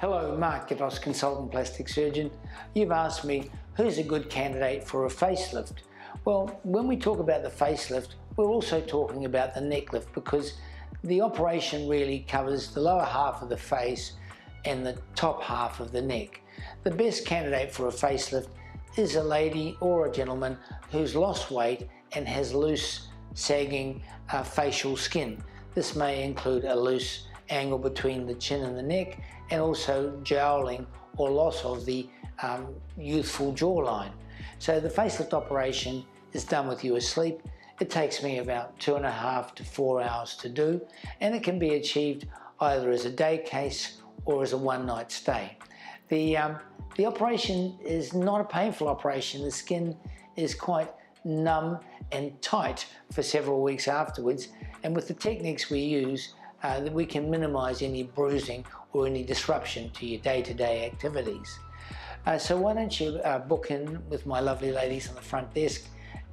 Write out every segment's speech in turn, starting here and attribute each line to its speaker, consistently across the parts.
Speaker 1: Hello, Mark Gittos, consultant plastic surgeon. You've asked me who's a good candidate for a facelift. Well, when we talk about the facelift, we're also talking about the neck lift because the operation really covers the lower half of the face and the top half of the neck. The best candidate for a facelift is a lady or a gentleman who's lost weight and has loose, sagging uh, facial skin. This may include a loose angle between the chin and the neck and also jowling or loss of the um, youthful jawline. So the facelift operation is done with you asleep. It takes me about two and a half to four hours to do and it can be achieved either as a day case or as a one night stay. The, um, the operation is not a painful operation. The skin is quite numb and tight for several weeks afterwards and with the techniques we use uh, we can minimize any bruising or any disruption to your day-to-day activities. Uh, so why don't you uh, book in with my lovely ladies on the front desk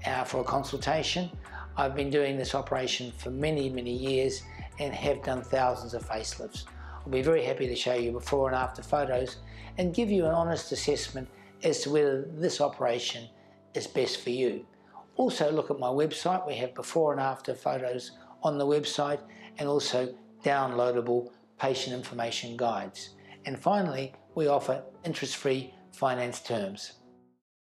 Speaker 1: uh, for a consultation. I've been doing this operation for many, many years and have done thousands of facelifts. I'll be very happy to show you before and after photos and give you an honest assessment as to whether this operation is best for you. Also look at my website, we have before and after photos on the website and also downloadable patient information guides. And finally, we offer interest-free finance terms.